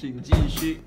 请继续。